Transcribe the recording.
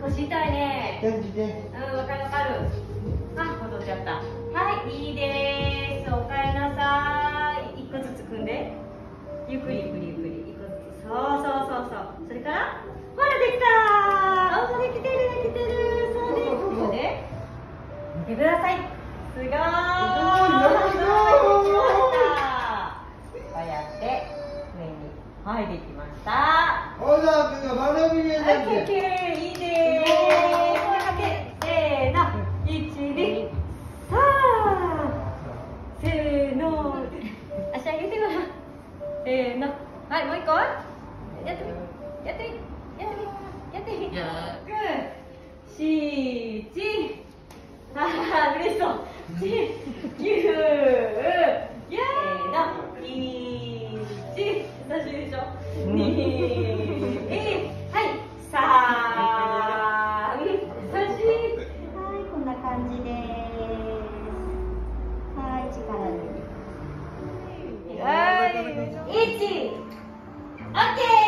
腰痛いねうん。わかるわかるあ戻っちゃったはいいいですおかえりなさい一個ずつ組ん。でゆっくりゆっくりゆっくり一個ずつそうそうそうそうそれからてください。すごーい。こうやって上にはいできました小沢君が学びになはい、って。いいね声かけ、せーの、一、二、三。せーの。足上げてごらん。せーの。はい、もう一個。やってみ。やってみ。やってみ。やってみ。六、七、ああ、嬉しそう。七、九、せーの。一、久しぶりでしょ。二、はい、三、三、四。はい、こんな感じです。はい、力抜い。て。はい、一、オッケー。